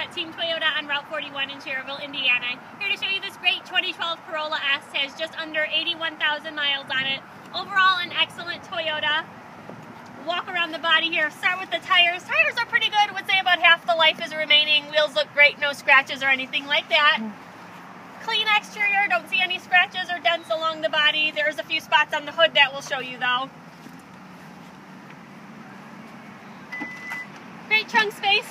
at Team Toyota on Route 41 in Schererville, Indiana. Here to show you this great 2012 Corolla S. Has just under 81,000 miles on it. Overall, an excellent Toyota. Walk around the body here. Start with the tires. Tires are pretty good. Would say about half the life is remaining. Wheels look great. No scratches or anything like that. Clean exterior. Don't see any scratches or dents along the body. There's a few spots on the hood that we'll show you though. Great trunk space,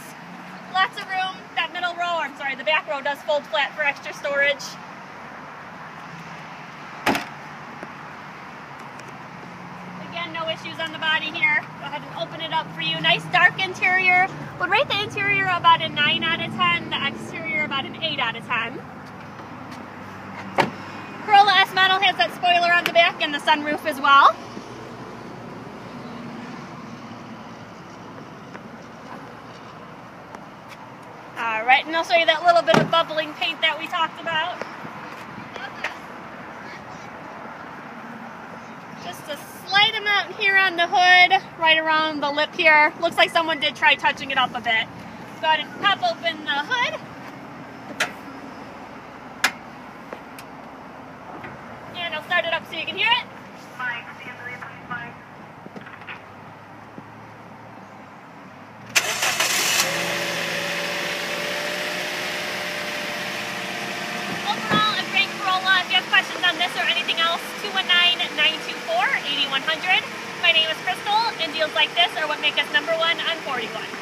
lots of room. That middle row, I'm sorry, the back row does fold flat for extra storage. Again, no issues on the body here. Go ahead and open it up for you. Nice dark interior. Would rate the interior about a 9 out of 10, the exterior about an 8 out of 10. Corolla S model has that spoiler on the back and the sunroof as well. And I'll show you that little bit of bubbling paint that we talked about. Just a slight amount here on the hood, right around the lip here. Looks like someone did try touching it up a bit. Go ahead and pop open the hood. And I'll start it up so you can hear it. Overall, a great Corolla. If you have questions on this or anything else, 219-924-8100. My name is Krystle, and deals like this are what make us number one on 41.